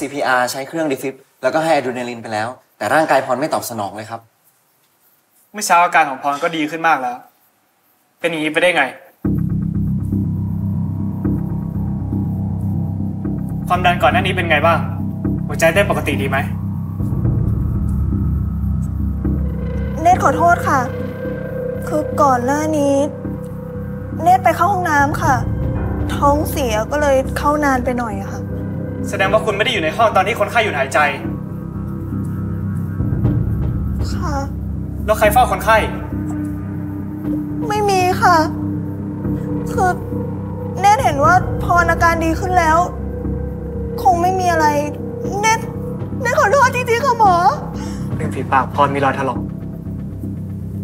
CPR ใช้เครื่องดิฟิบแล้วก็ให้อะดรีนาลินไปแล้ว แต่ร่างกายพรไม่ตอบสนองเลยครับ เมื่อเช้าอาการของพรก็ดีขึ้นมากแล้ว เป็นอย่างนี้ไปได้ไง ความดันก่อนหน้านี้เป็นไงบ้าง หัวใจเต้นปกติดีไหม เนตรขอโทษค่ะ คือก่อนหน้านี้ เนตรไปเข้าห้องน้ำค่ะ ท้องเสียก็เลยเข้านานไปหน่อยอะค่ะ แสดงว่าคุณไม่ได้อยู่ในห้องตอนที่คนไข้หยุดหายใจ ค่ะ แล้วใครเฝ้าคนไข้ ไม่มีค่ะ คือเนตรเห็นว่าพรอาการดีขึ้นแล้ว คงไม่มีอะไร เนตรเนตรขอโทษจริงๆค่ะหมอ ริมฝีปากพรมีรอยถลอก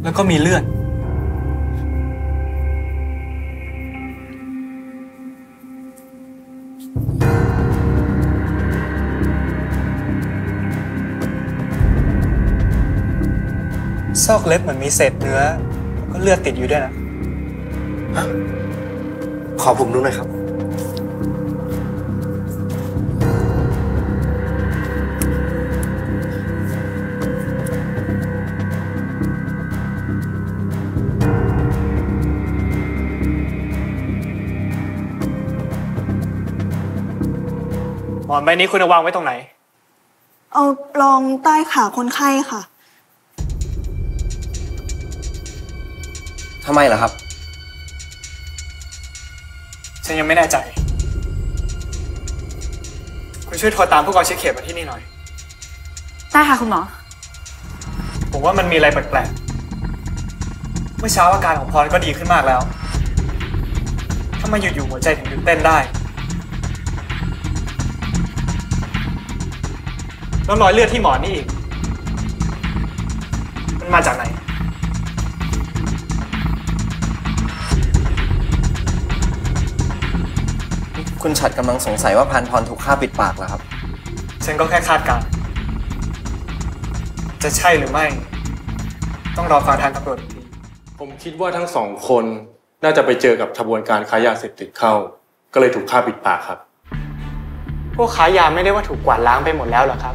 แล้วก็มีเลือด ซอกเล็บเหมือนมีเศษเนื้อแล้วก็เลือดติดอยู่ด้วยนะ ขอผมดูหน่อยครับ หมอนใบนี้คุณเอาวางไว้ตรงไหน เอาลองใต้ขาคนไข้ค่ะ ทำไมเหรอครับ ฉันยังไม่แน่ใจ คุณช่วยโทรตามผู้กองเช็คเขตมาที่นี่หน่อย ได้ค่ะคุณหมอ ผมว่ามันมีอะไรแปลกๆ เมื่อเช้าอาการของพรก็ดีขึ้นมากแล้วทำไมอยู่ๆหัวใจถึงหยุดเต้นได้ แล้วรอยเลือดที่หมอนนี่อีก มันมาจากไหน คุณฉัดกำลังสงสัยว่าพันพรถูกฆ่าปิดปากเหรอครับ ฉันก็แค่คาดการณ์จะใช่หรือไม่ ต้องรอฟังทางตำรวจอีกทีผมคิดว่าทั้งสองคนน่าจะไปเจอกับขบวนการค้ายาเสพติดเข้า ก็เลยถูกฆ่าปิดปากครับ พวกค้ายาไม่ได้ว่าถูกกวาดล้างไปหมดแล้วเหรอครับ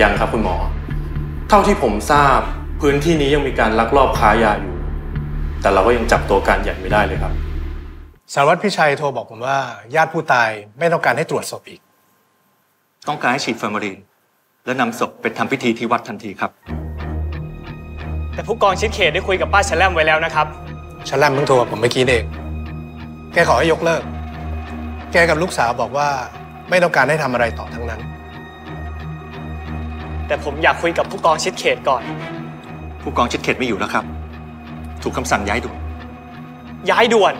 ยังครับคุณหมอ เท่าที่ผมทราบพื้นที่นี้ยังมีการลักลอบค้ายาอยู่ แต่เราก็ยังจับตัวการใหญ่ไม่ได้เลยครับ สารวัตรพิชัยโทรบอกผมว่า ญาติผู้ตายไม่ต้องการให้ตรวจศพอีก ต้องการให้ฉีดฟอร์มาลีนและนำศพไปทำพิธีที่วัดทันทีครับ แต่ผู้กองชิดเขตได้คุยกับป้าแชลมไว้แล้วนะครับฉันแลมเพิ่งโทรกับผมเมื่อกี้เองแกขอให้ยกเลิก แกกับลูกสาวบอกว่าไม่ต้องการให้ทำอะไรต่อทั้งนั้น แต่ผมอยากคุยกับผู้กองชิดเขตก่อน ผู้กองชิดเขตไม่อยู่แล้วครับ ถูกคำสั่งย้ายด่วนย้ายด่วน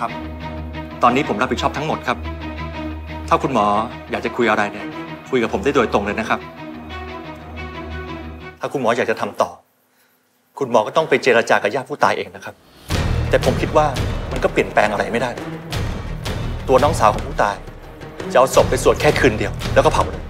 ครับ ตอนนี้ผมรับผิดชอบทั้งหมดครับ ถ้าคุณหมออยากจะคุยอะไรเนี่ยคุยกับผมได้โดยตรงเลยนะครับ ถ้าคุณหมออยากจะทำต่อ คุณหมอก็ต้องไปเจรจากับญาติผู้ตายเองนะครับ แต่ผมคิดว่ามันก็เปลี่ยนแปลงอะไรไม่ได้ ตัวน้องสาวของผู้ตาย จะเอาศพไปสวดแค่คืนเดียวแล้วก็เผาเลย